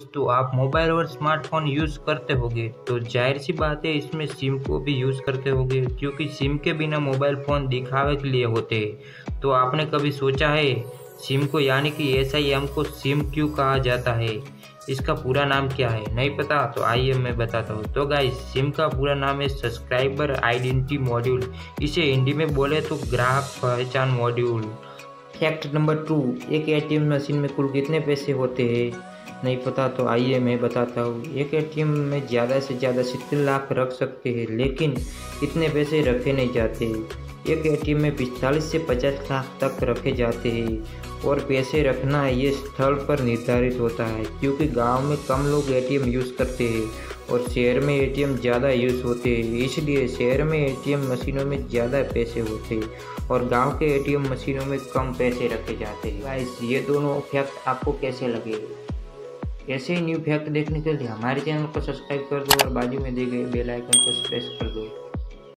तो आप मोबाइल और स्मार्टफ़ोन यूज़ करते होंगे तो ज़ाहिर सी बात है, इसमें सिम को भी यूज़ करते होंगे, क्योंकि सिम के बिना मोबाइल फ़ोन दिखावे के लिए होते हैं। तो आपने कभी सोचा है, सिम को यानी कि एस आई एम को सिम क्यों कहा जाता है? इसका पूरा नाम क्या है? नहीं पता तो आइए मैं बताता हूँ। तो गाइस सिम का पूरा नाम है सब्सक्राइबर आइडेंटिटी मॉड्यूल इसे हिंदी में बोले तो ग्राहक पहचान मॉड्यूल फैक्ट नंबर टू एक एटीएम मशीन में कुल कितने पैसे होते हैं? नहीं पता तो आइए मैं बताता हूँ। एक एटीएम में ज़्यादा से ज़्यादा सत्तर लाख रख सकते हैं, लेकिन इतने पैसे रखे नहीं जाते एक एटीएम में पिस्तालीस से पचास लाख तक रखे जाते हैं, और पैसे रखना ये स्थल पर निर्धारित होता है, क्योंकि गाँव में कम लोग एटीएम यूज़ करते हैं, और शहर में एटीएम ज़्यादा यूज़ होते हैं, इसलिए शहर में एटीएम मशीनों में ज़्यादा पैसे होते हैं, और गाँव के एटीएम मशीनों में कम पैसे रखे जाते हैं। ये दोनों फैक्ट आपको कैसे लगे? ऐसे ही न्यू फैक्ट देखने के लिए हमारे चैनल को सब्सक्राइब कर दो और बाजू में दिए गए बेल आइकन को प्रेस कर दो।